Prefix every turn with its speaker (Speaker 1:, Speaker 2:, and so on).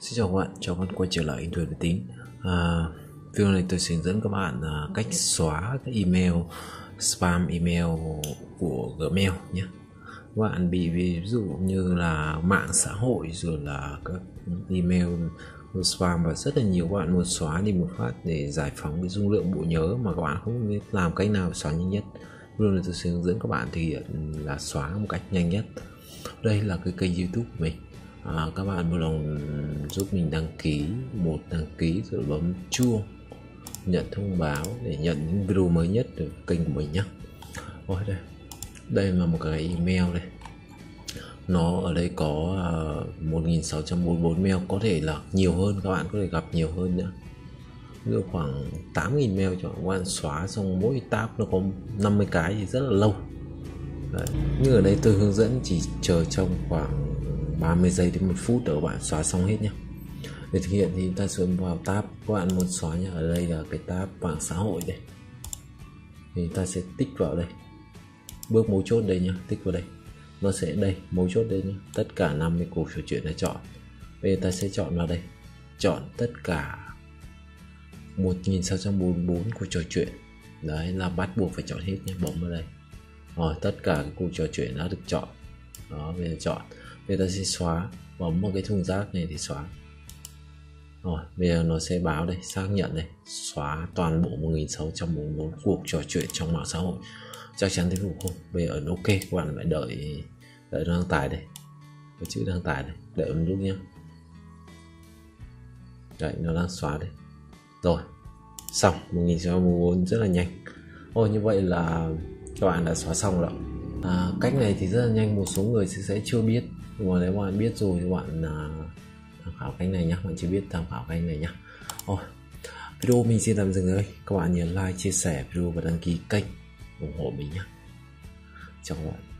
Speaker 1: Xin chào các bạn, chào các bạn quay trở lại Android với Tính. À, Video này tôi sẽ hướng dẫn các bạn à, cách xóa cái email spam email của Gmail nhé. Các bạn bị ví dụ như là mạng xã hội rồi là các email spam và rất là nhiều. Các bạn muốn xóa đi một phát để giải phóng cái dung lượng bộ nhớ mà các bạn không biết làm cách nào xóa nhanh nhất. Video này tôi sẽ hướng dẫn các bạn thì là xóa một cách nhanh nhất. Đây là cái kênh youtube của mình à, các bạn vui lòng giúp mình đăng ký một đăng ký rồi bấm chuông nhận thông báo để nhận những video mới nhất từ kênh của mình nhé Ôi đây đây là một cái email đây. Nó ở đây có à, uh, 1644 mail có thể là nhiều hơn các bạn có thể gặp nhiều hơn nữa ví khoảng 8.000 mail cho các bạn xóa xong mỗi tab nó có 50 cái thì rất là lâu. Đấy. nhưng ở đây tôi hướng dẫn chỉ chờ trong khoảng 30 giây đến 1 phút để các bạn xóa xong hết nhé để thực hiện thì ta sẽ vào tab, các bạn muốn xóa nhé ở đây là cái tab mạng xã hội đây. Thì ta sẽ tích vào đây. Bước mấu chốt đây nhé. tích vào đây. Nó sẽ đây, mấu chốt đây nhé. tất cả năm cái cuộc trò chuyện là chọn. Bây giờ ta sẽ chọn vào đây. Chọn tất cả 1644 cuộc trò chuyện. Đấy, là bắt buộc phải chọn hết nhé bấm vào đây. Rồi, tất cả các cuộc trò chuyện đã được chọn. Đó, bây giờ chọn bây ta sẽ xóa bấm vào cái thùng rác này thì xóa. Rồi, bây giờ nó sẽ báo đây, xác nhận đây. Xóa toàn bộ 1644 cuộc trò chuyện trong mạng xã hội. Chắc chắn thế đủ không. Bây giờ ok, các bạn phải đợi đợi nó đăng tải đây. Cái chữ đăng tải đây, đợi một lúc nhé đấy, nó đang xóa đây. Rồi, xong 1644 rất là nhanh. Ôi, như vậy là các bạn đã xóa xong rồi à, cách này thì rất là nhanh một số người sẽ, chưa biết. Nhưng mà nếu bạn biết rồi thì bạn à, tham khảo cách này nhé bạn chưa biết tham khảo cách này nhé Ôi, video mình xin tạm dừng ở đây. Các bạn nhớ like chia sẻ video và đăng ký kênh ủng hộ mình nhé chào các bạn.